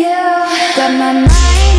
you. Got my mind